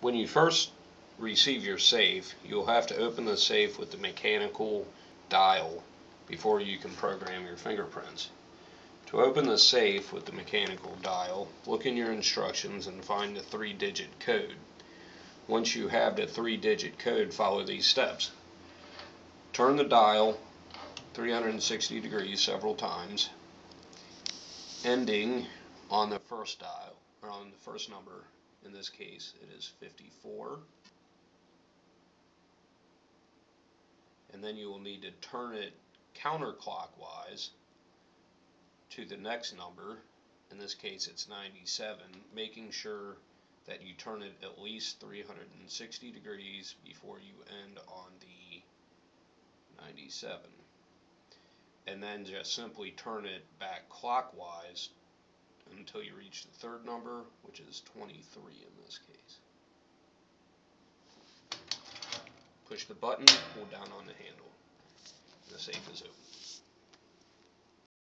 When you first receive your safe, you'll have to open the safe with the mechanical dial before you can program your fingerprints. To open the safe with the mechanical dial, look in your instructions and find the three digit code. Once you have the three digit code, follow these steps. Turn the dial 360 degrees several times, ending on the first dial, or on the first number. In this case, it is 54. And then you will need to turn it counterclockwise to the next number. In this case, it's 97, making sure that you turn it at least 360 degrees before you end on the 97 and then just simply turn it back clockwise until you reach the third number, which is 23 in this case. Push the button, hold down on the handle. The safe is open.